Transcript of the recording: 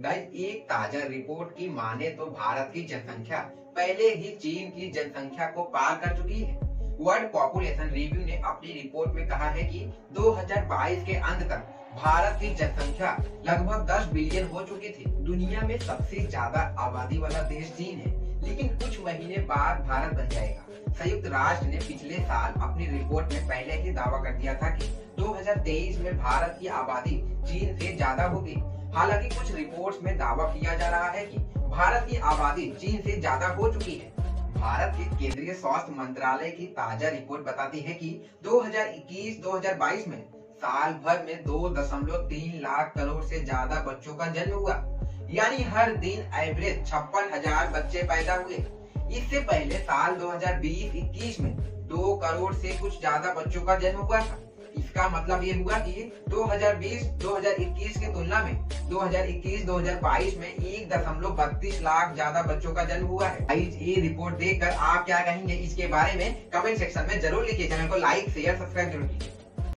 Guys, एक ताज़ा report की माने तो भारत की जनसंख्या पहले ही चीन की जनसंख्या को पार कर चुकी है। वर्ल्ड पॉपुलेशन रिव्यू ने अपनी रिपोर्ट में कहा है कि 2022 के अंत तक भारत की जनसंख्या लगभग 10 बिलियन हो चुकी थी। दुनिया में सबसे ज़्यादा आबादी वाला देश चीन है, लेकिन कुछ महीने बाद भारत बन जाएगा। संयुक्त राष्ट्र ने पिछले साल अपनी रिपोर्ट में पहले ही दावा कर दिया था कि 2023 में भारत की आबादी चीन से ज़्यादा होगी। हालाँकि कुछ रिपोर्ट्स में दावा किया जा रहा है कि भारत की आबादी चीन से ज़्यादा हो चुकी है। भारत के केंद्रीय स्वास्थ्य मंत्रालय की ताज़ा रिपोर्ट बताती है कि 2021-2022 में साल भर में 2.3 लाख करोड़ से ज़्यादा बच्चों का जन्म हुआ। यानी हर दिन एवरेज छप्पन हज़ार बच्चे पैदा हुए। इससे पहले साल 2020-21 में दो करोड़ से कुछ ज़्यादा बच्चों का जन्म हुआ था। इसका मतलब ये हुआ कि 2020-2021 की तुलना में 2021-2022 में एक दशमलव बत्तीस लाख ज़्यादा बच्चों का जन्म हुआ है। ये रिपोर्ट देखकर आप क्या कहेंगे, इसके बारे में कमेंट सेक्शन में ज़रूर लिखिए चैनल को लाइक शेयर सब्सक्राइब ज़रूर कीजिए।